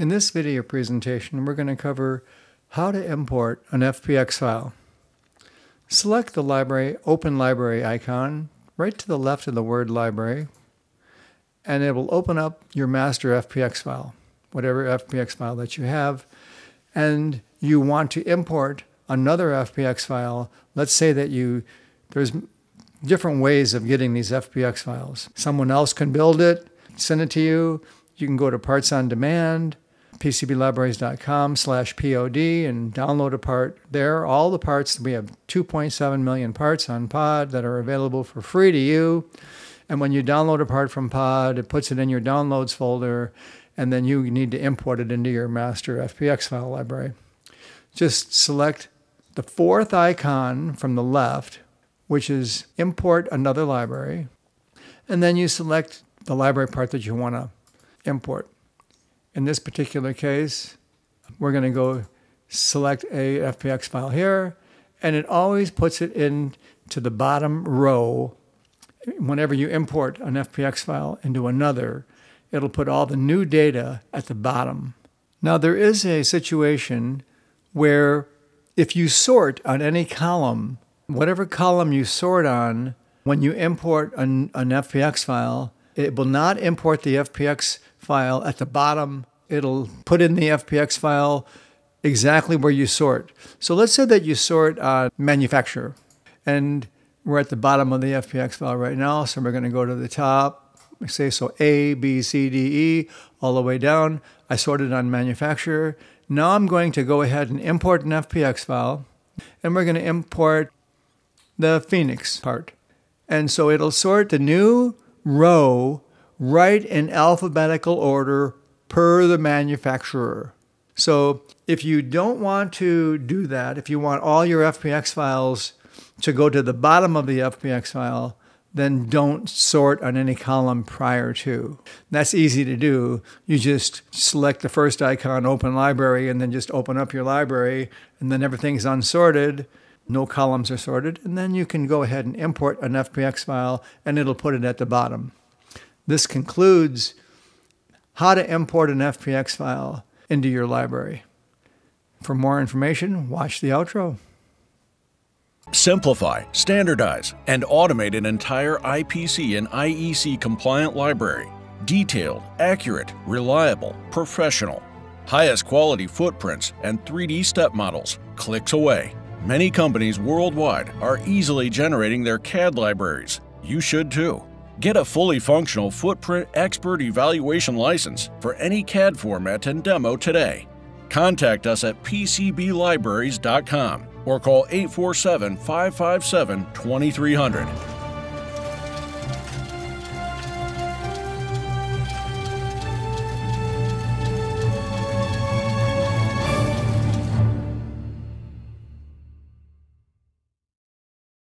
In this video presentation, we're going to cover how to import an FPX file. Select the library, Open Library icon right to the left of the word library, and it will open up your master FPX file, whatever FPX file that you have, and you want to import another FPX file. Let's say that you, there's different ways of getting these FPX files. Someone else can build it, send it to you. You can go to Parts on Demand, pcblibraries.com slash pod and download a part there. All the parts, we have 2.7 million parts on pod that are available for free to you. And when you download a part from pod, it puts it in your downloads folder, and then you need to import it into your master FPX file library. Just select the fourth icon from the left, which is import another library, and then you select the library part that you want to import. In this particular case, we're going to go select a FPX file here, and it always puts it into the bottom row. Whenever you import an FPX file into another, it'll put all the new data at the bottom. Now, there is a situation where if you sort on any column, whatever column you sort on, when you import an, an FPX file, it will not import the FPX file at the bottom. It'll put in the FPX file exactly where you sort. So let's say that you sort on uh, manufacturer, and we're at the bottom of the FPX file right now. So we're going to go to the top. Say so A, B, C, D, E, all the way down. I sorted on manufacturer. Now I'm going to go ahead and import an FPX file, and we're going to import the Phoenix part. And so it'll sort the new row right in alphabetical order per the manufacturer. So if you don't want to do that, if you want all your FPX files to go to the bottom of the FPX file, then don't sort on any column prior to. That's easy to do. You just select the first icon, open library, and then just open up your library, and then everything's unsorted. No columns are sorted, and then you can go ahead and import an FPX file, and it'll put it at the bottom. This concludes how to import an FPX file into your library. For more information, watch the outro. Simplify, standardize, and automate an entire IPC and IEC compliant library. Detailed, accurate, reliable, professional. Highest quality footprints and 3D step models, clicks away. Many companies worldwide are easily generating their CAD libraries. You should too. Get a fully functional Footprint Expert Evaluation license for any CAD format and demo today. Contact us at pcblibraries.com or call 847 557 2300.